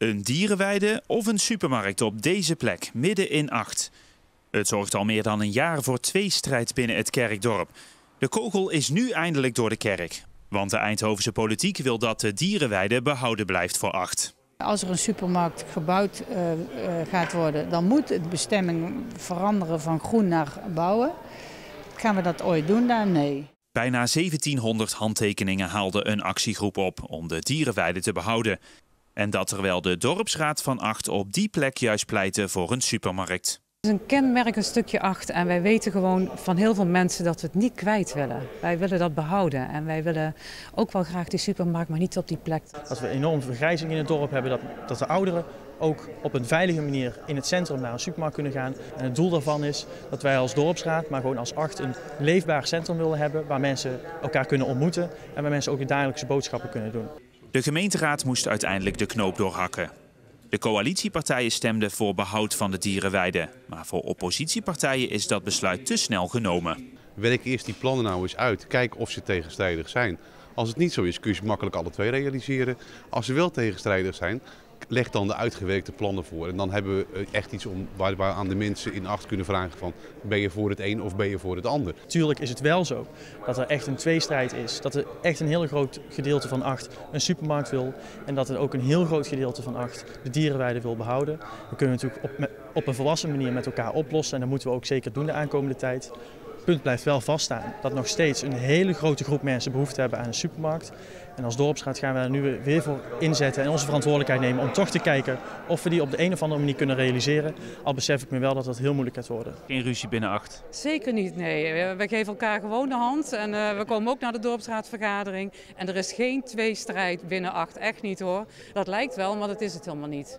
Een dierenweide of een supermarkt op deze plek, midden in Acht. Het zorgt al meer dan een jaar voor tweestrijd binnen het kerkdorp. De kogel is nu eindelijk door de kerk. Want de Eindhovense politiek wil dat de dierenweide behouden blijft voor Acht. Als er een supermarkt gebouwd uh, uh, gaat worden, dan moet de bestemming veranderen van groen naar bouwen. Gaan we dat ooit doen daar? Nee. Bijna 1700 handtekeningen haalde een actiegroep op om de dierenweide te behouden. En dat terwijl de dorpsraad van Acht op die plek juist pleitte voor een supermarkt. Het is een kenmerk een stukje acht en wij weten gewoon van heel veel mensen dat we het niet kwijt willen. Wij willen dat behouden en wij willen ook wel graag die supermarkt, maar niet op die plek. Als we een enorme vergrijzing in het dorp hebben, dat, dat de ouderen ook op een veilige manier in het centrum naar een supermarkt kunnen gaan. En het doel daarvan is dat wij als dorpsraad, maar gewoon als acht, een leefbaar centrum willen hebben waar mensen elkaar kunnen ontmoeten en waar mensen ook hun dagelijkse boodschappen kunnen doen. De gemeenteraad moest uiteindelijk de knoop doorhakken. De coalitiepartijen stemden voor behoud van de dierenweide. Maar voor oppositiepartijen is dat besluit te snel genomen. Werk eerst die plannen nou eens uit. Kijk of ze tegenstrijdig zijn. Als het niet zo is, kun je ze makkelijk alle twee realiseren. Als ze wel tegenstrijdig zijn, leg dan de uitgewerkte plannen voor. En dan hebben we eh, echt iets om, waar, aan de mensen in acht kunnen vragen van... ben je voor het een of ben je voor het ander? Tuurlijk is het wel zo dat er echt een tweestrijd is. Dat er echt een heel groot gedeelte van acht een supermarkt wil. En dat er ook een heel groot gedeelte van acht de dierenweide wil behouden. We kunnen natuurlijk op, op een volwassen manier met elkaar oplossen. En dat moeten we ook zeker doen de aankomende tijd punt blijft wel vaststaan dat nog steeds een hele grote groep mensen behoefte hebben aan een supermarkt. En als dorpsraad gaan we er nu weer voor inzetten en onze verantwoordelijkheid nemen om toch te kijken of we die op de een of andere manier kunnen realiseren. Al besef ik me wel dat dat heel moeilijk gaat worden. Geen ruzie binnen acht? Zeker niet, nee. We geven elkaar gewoon de hand en uh, we komen ook naar de dorpsraadvergadering. En er is geen tweestrijd binnen acht, echt niet hoor. Dat lijkt wel, maar dat is het helemaal niet.